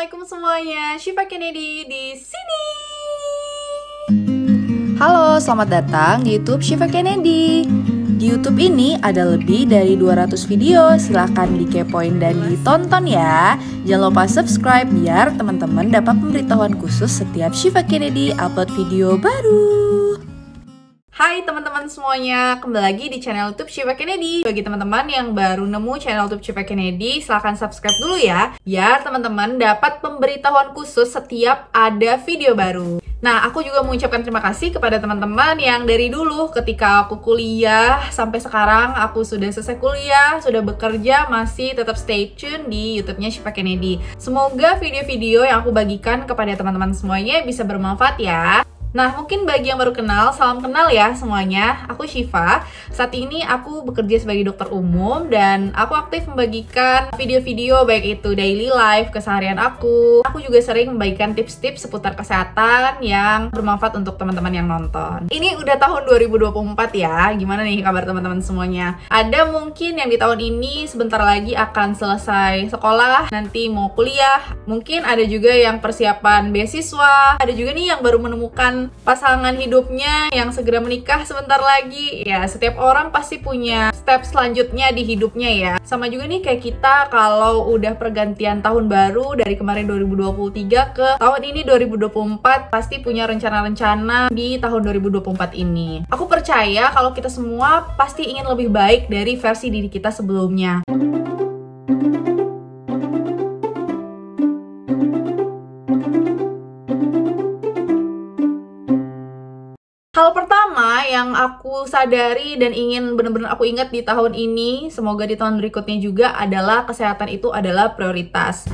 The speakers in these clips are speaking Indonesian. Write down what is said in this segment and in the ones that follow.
Assalamualaikum semuanya, Shiva Kennedy di sini. Halo, selamat datang di YouTube Shiva Kennedy. Di YouTube ini ada lebih dari 200 video, silahkan dikepoin dan ditonton ya. Jangan lupa subscribe biar teman-teman dapat pemberitahuan khusus setiap Shiva Kennedy upload video baru. Hai teman-teman semuanya, kembali lagi di channel YouTube Shiva Kennedy. Bagi teman-teman yang baru nemu channel YouTube Shiva Kennedy, silahkan subscribe dulu ya, biar teman-teman dapat pemberitahuan khusus setiap ada video baru. Nah, aku juga mengucapkan terima kasih kepada teman-teman yang dari dulu ketika aku kuliah sampai sekarang aku sudah selesai kuliah, sudah bekerja, masih tetap stay tune di YouTube-nya Shiva Kennedy. Semoga video-video yang aku bagikan kepada teman-teman semuanya bisa bermanfaat ya. Nah, mungkin bagi yang baru kenal, salam kenal ya semuanya. Aku Shiva. Saat ini aku bekerja sebagai dokter umum dan aku aktif membagikan video-video baik itu daily life, keseharian aku. Aku juga sering membagikan tips-tips seputar kesehatan yang bermanfaat untuk teman-teman yang nonton. Ini udah tahun 2024 ya. Gimana nih kabar teman-teman semuanya? Ada mungkin yang di tahun ini sebentar lagi akan selesai sekolah, nanti mau kuliah. Mungkin ada juga yang persiapan beasiswa. Ada juga nih yang baru menemukan pasangan hidupnya yang segera menikah sebentar lagi. Ya, setiap orang pasti punya step selanjutnya di hidupnya ya. Sama juga nih kayak kita kalau udah pergantian tahun baru dari kemarin 2023 ke tahun ini 2024 pasti punya rencana-rencana di tahun 2024 ini. Aku percaya kalau kita semua pasti ingin lebih baik dari versi diri kita sebelumnya. Yang aku sadari dan ingin benar-benar aku ingat di tahun ini, semoga di tahun berikutnya juga adalah kesehatan itu adalah prioritas.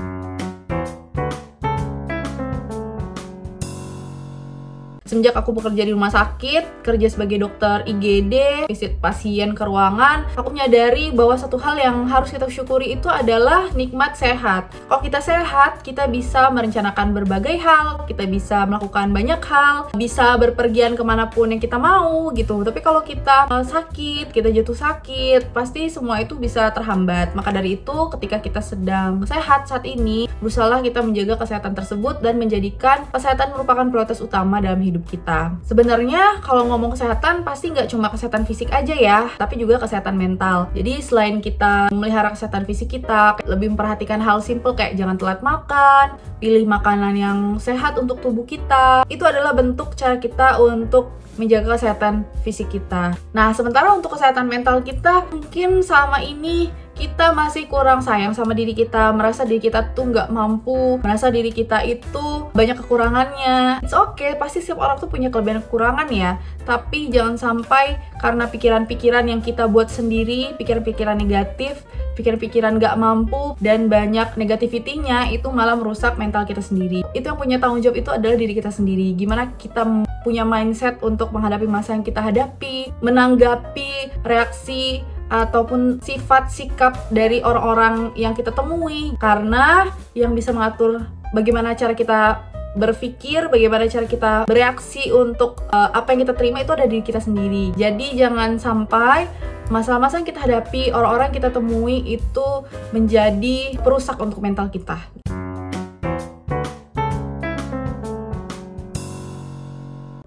Semenjak aku bekerja di rumah sakit, kerja sebagai dokter IGD, visit pasien ke ruangan, aku menyadari bahwa satu hal yang harus kita syukuri itu adalah nikmat sehat. Kalau kita sehat, kita bisa merencanakan berbagai hal, kita bisa melakukan banyak hal, bisa berpergian ke mana pun yang kita mau gitu. Tapi kalau kita uh, sakit, kita jatuh sakit, pasti semua itu bisa terhambat. Maka dari itu, ketika kita sedang sehat saat ini, berusaha kita menjaga kesehatan tersebut dan menjadikan kesehatan merupakan prioritas utama dalam hidup hidup kita. Sebenarnya kalau ngomong kesehatan pasti nggak cuma kesehatan fisik aja ya, tapi juga kesehatan mental. Jadi selain kita memelihara kesehatan fisik kita, lebih memperhatikan hal simple kayak jangan telat makan, pilih makanan yang sehat untuk tubuh kita. Itu adalah bentuk cara kita untuk menjaga kesehatan fisik kita. Nah, sementara untuk kesehatan mental kita mungkin selama ini kita masih kurang sayang sama diri kita, merasa diri kita tuh nggak mampu, merasa diri kita itu banyak kekurangannya. It's okay, pasti setiap orang tuh punya kelebihan kekurangan ya. Tapi jangan sampai karena pikiran-pikiran yang kita buat sendiri, pikiran-pikiran negatif, pikiran-pikiran nggak mampu dan banyak negativitinya itu malah merusak mental kita sendiri. Itu yang punya tanggung jawab itu adalah diri kita sendiri. Gimana kita punya mindset untuk menghadapi masa yang kita hadapi, menanggapi reaksi ataupun sifat sikap dari orang-orang yang kita temui karena yang bisa mengatur bagaimana cara kita berpikir bagaimana cara kita bereaksi untuk uh, apa yang kita terima itu ada di kita sendiri. Jadi jangan sampai masalah-masalah yang kita hadapi, orang-orang kita temui itu menjadi perusak untuk mental kita.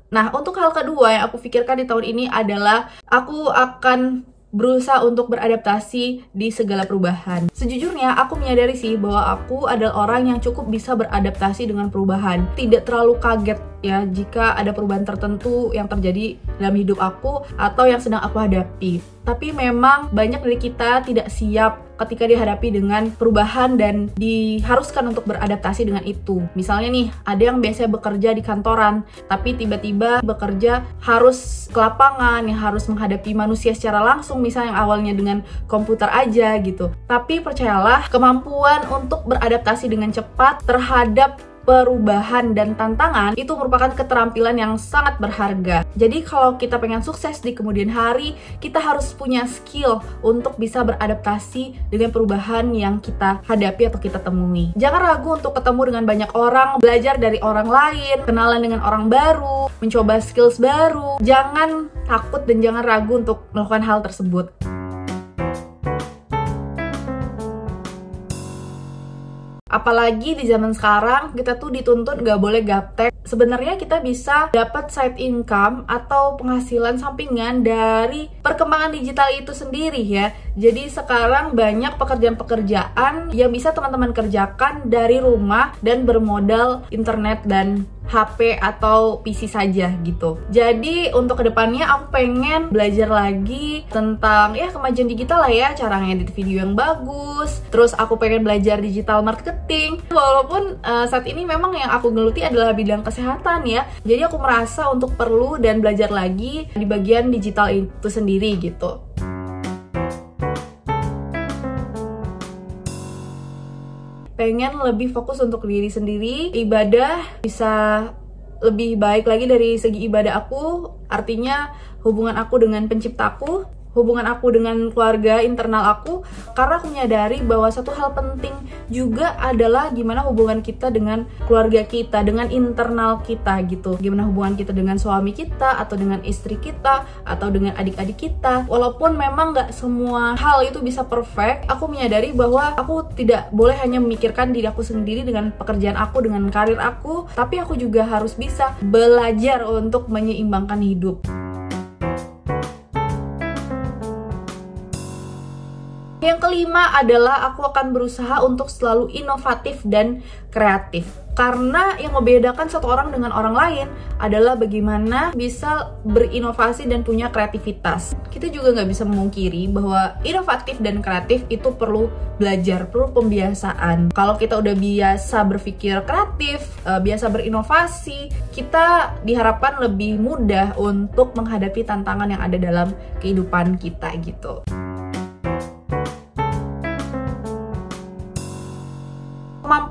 Nah, untuk hal kedua yang aku pikirkan di tahun ini adalah aku akan berusaha untuk beradaptasi di segala perubahan. Sejujurnya, aku menyadari sih bahwa aku adalah orang yang cukup bisa beradaptasi dengan perubahan. Tidak terlalu kaget ya jika ada perubahan tertentu yang terjadi dalam hidup aku atau yang sedang aku hadapi. Tapi memang banyak dari kita tidak siap ketika dihadapi dengan perubahan dan diharuskan untuk beradaptasi dengan itu. Misalnya nih, ada yang biasanya bekerja di kantoran, tapi tiba-tiba bekerja harus ke lapangan, yang harus menghadapi manusia secara langsung, misalnya yang awalnya dengan komputer aja gitu. Tapi percayalah, kemampuan untuk beradaptasi dengan cepat terhadap perubahan dan tantangan itu merupakan keterampilan yang sangat berharga. Jadi kalau kita pengen sukses di kemudian hari, kita harus punya skill untuk bisa beradaptasi dengan perubahan yang kita hadapi atau kita temui. Jangan ragu untuk ketemu dengan banyak orang, belajar dari orang lain, kenalan dengan orang baru, mencoba skills baru. Jangan takut dan jangan ragu untuk melakukan hal tersebut. Apalagi di zaman sekarang kita tuh dituntut nggak boleh gaptek. Sebenarnya kita bisa dapat side income atau penghasilan sampingan dari perkembangan digital itu sendiri ya. Jadi sekarang banyak pekerjaan-pekerjaan yang bisa teman-teman kerjakan dari rumah dan bermodal internet dan HP atau PC saja gitu. Jadi untuk ke depannya aku pengen belajar lagi tentang ya kemajuan digital lah ya, cara ngedit video yang bagus. Terus aku pengen belajar digital marketing. Walaupun uh, saat ini memang yang aku geluti adalah bidang kesehatan ya. Jadi aku merasa untuk perlu dan belajar lagi di bagian digital itu sendiri gitu. Pengen lebih fokus untuk diri sendiri. Ibadah bisa lebih baik lagi dari segi ibadah aku. Artinya hubungan aku dengan penciptaku hubungan aku dengan keluarga internal aku karena aku menyadari bahwa satu hal penting juga adalah gimana hubungan kita dengan keluarga kita dengan internal kita gitu. Gimana hubungan kita dengan suami kita atau dengan istri kita atau dengan adik-adik kita. Walaupun memang nggak semua hal itu bisa perfect aku menyadari bahwa aku tidak boleh hanya memikirkan diri aku sendiri dengan pekerjaan aku dengan karir aku. Tapi aku juga harus bisa belajar untuk menyeimbangkan hidup Yang kelima adalah aku akan berusaha untuk selalu inovatif dan kreatif. Karena yang membedakan satu orang dengan orang lain adalah bagaimana bisa berinovasi dan punya kreativitas. Kita juga nggak bisa memungkiri bahwa inovatif dan kreatif itu perlu belajar, perlu pembiasaan. Kalau kita udah biasa berpikir kreatif, eh, biasa berinovasi, kita diharapkan lebih mudah untuk menghadapi tantangan yang ada dalam kehidupan kita gitu.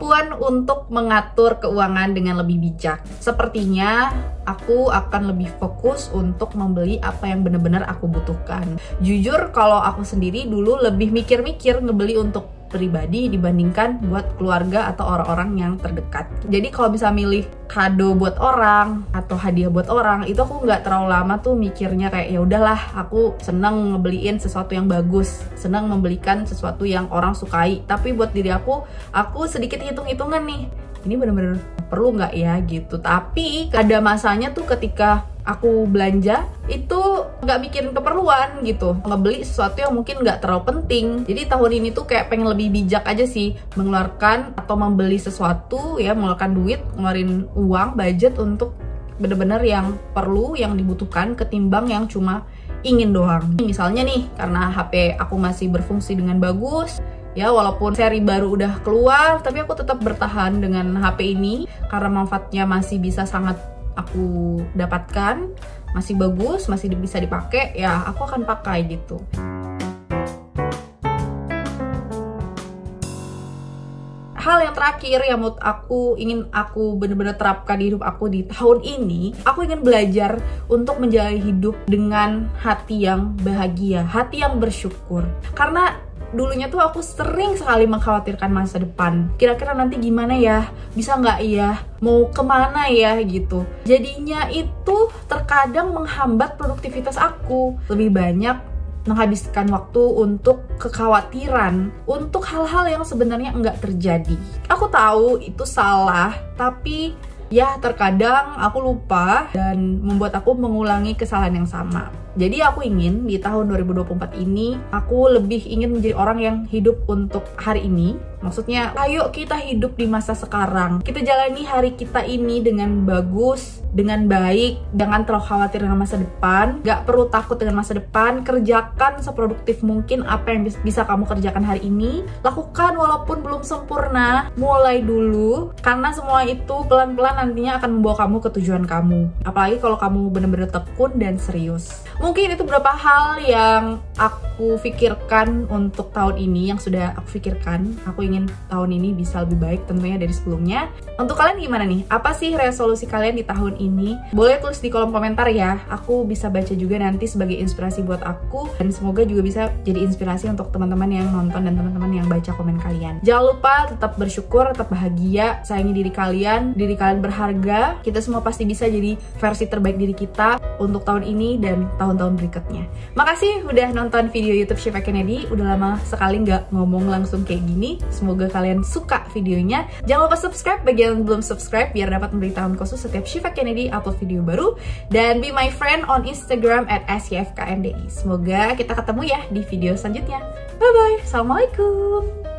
Kemampuan untuk mengatur keuangan dengan lebih bijak. Sepertinya aku akan lebih fokus untuk membeli apa yang benar-benar aku butuhkan. Jujur kalau aku sendiri dulu lebih mikir-mikir ngebeli untuk pribadi dibandingkan buat keluarga atau orang-orang yang terdekat. Jadi kalau bisa milih kado buat orang atau hadiah buat orang, itu aku nggak terlalu lama tuh mikirnya kayak ya udahlah, aku seneng ngebeliin sesuatu yang bagus, seneng membelikan sesuatu yang orang sukai. Tapi buat diri aku, aku sedikit hitung-hitungan nih. Ini bener-bener perlu nggak ya gitu. Tapi ada masanya tuh ketika aku belanja itu nggak mikirin keperluan gitu. Ngebeli sesuatu yang mungkin nggak terlalu penting. Jadi tahun ini tuh kayak pengen lebih bijak aja sih. Mengeluarkan atau membeli sesuatu ya mengeluarkan duit ngeluarin uang budget untuk bener-bener yang perlu yang dibutuhkan ketimbang yang cuma ingin doang. Misalnya nih karena HP aku masih berfungsi dengan bagus ya walaupun seri baru udah keluar tapi aku tetap bertahan dengan HP ini karena manfaatnya masih bisa sangat aku dapatkan masih bagus, masih bisa dipakai, ya aku akan pakai gitu. hal yang terakhir yang menurut aku ingin aku benar-benar terapkan di hidup aku di tahun ini, aku ingin belajar untuk menjalani hidup dengan hati yang bahagia, hati yang bersyukur. Karena dulunya tuh aku sering sekali mengkhawatirkan masa depan. Kira-kira nanti gimana ya? Bisa nggak ya? Mau ke mana ya gitu. Jadinya itu terkadang menghambat produktivitas aku. Lebih banyak menghabiskan waktu untuk kekhawatiran, untuk hal-hal yang sebenarnya nggak terjadi. Aku tahu itu salah, tapi ya terkadang aku lupa dan membuat aku mengulangi kesalahan yang sama. Jadi aku ingin di tahun 2024 ini aku lebih ingin menjadi orang yang hidup untuk hari ini. Maksudnya, ayo kita hidup di masa sekarang. Kita jalani hari kita ini dengan bagus, dengan baik, jangan terlalu khawatir dengan masa depan. Gak perlu takut dengan masa depan. Kerjakan seproduktif mungkin apa yang bisa kamu kerjakan hari ini. Lakukan walaupun belum sempurna. Mulai dulu, karena semua itu pelan-pelan nantinya akan membawa kamu ke tujuan kamu. Apalagi kalau kamu benar-benar tekun dan serius mungkin itu beberapa hal yang aku pikirkan untuk tahun ini yang sudah aku pikirkan aku ingin tahun ini bisa lebih baik tentunya dari sebelumnya. Untuk kalian gimana nih? Apa sih resolusi kalian di tahun ini? Boleh tulis di kolom komentar ya. Aku bisa baca juga nanti sebagai inspirasi buat aku. Dan semoga juga bisa jadi inspirasi untuk teman-teman yang nonton dan teman-teman yang baca komen kalian. Jangan lupa tetap bersyukur tetap bahagia sayangi diri kalian diri kalian berharga. Kita semua pasti bisa jadi versi terbaik diri kita untuk tahun ini dan tahun-tahun berikutnya. Makasih udah nonton video YouTube Shiva Kennedy. Udah lama sekali nggak ngomong langsung kayak gini. Semoga kalian suka videonya. Jangan lupa subscribe bagi yang belum subscribe biar dapat memberitahukan khusus setiap Shiva Kennedy upload video baru. Dan be my friend on Instagram at SYFKNDI. Semoga kita ketemu ya di video selanjutnya. Bye-bye. Assalamualaikum.